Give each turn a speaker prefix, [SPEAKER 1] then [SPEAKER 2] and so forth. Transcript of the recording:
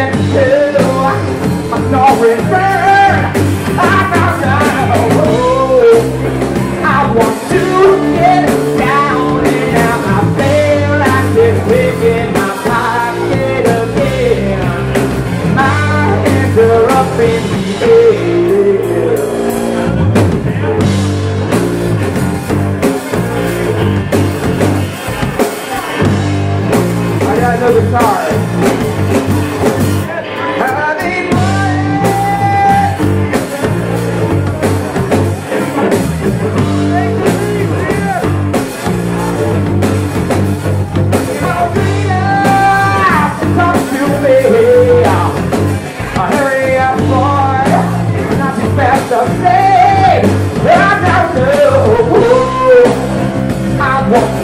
[SPEAKER 1] I'm sorry, what